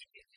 Gracias.